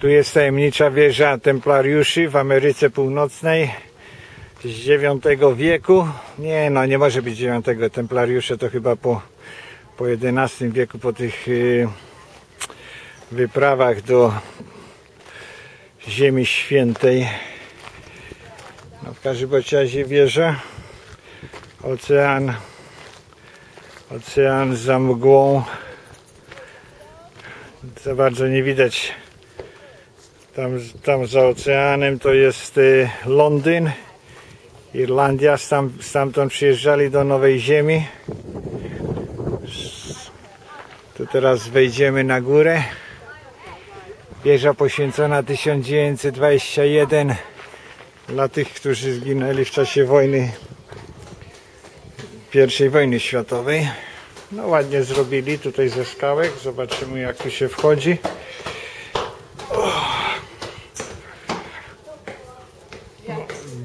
Tu jest tajemnicza wieża templariuszy w Ameryce Północnej z IX wieku. Nie, no nie może być IX. Templariusze to chyba po, po XI wieku, po tych y, wyprawach do Ziemi Świętej. No w każdym razie wieża. Ocean. Ocean za mgłą. Za bardzo nie widać. Tam, tam za oceanem to jest y, Londyn. Irlandia, Stam, stamtąd przyjeżdżali do Nowej Ziemi. Tu teraz wejdziemy na górę. Wieża poświęcona 1921 dla tych, którzy zginęli w czasie wojny I wojny światowej. No ładnie zrobili tutaj ze skałek. Zobaczymy jak tu się wchodzi.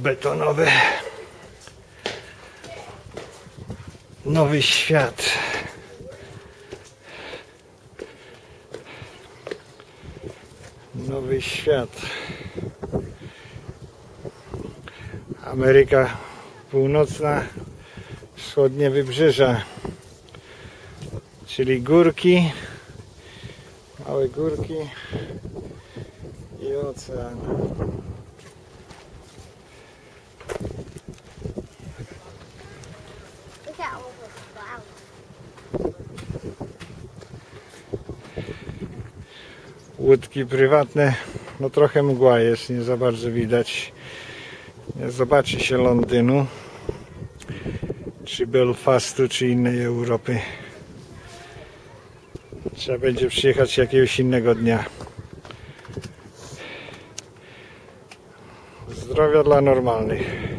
Betonowe. Nowy świat. Nowy świat. Ameryka Północna, wschodnie wybrzeża, czyli górki, małe górki i ocean. Łódki prywatne, no trochę mgła jest, nie za bardzo widać. Nie zobaczy się Londynu, czy Belfastu, czy innej Europy. Trzeba będzie przyjechać jakiegoś innego dnia. Zdrowia dla normalnych.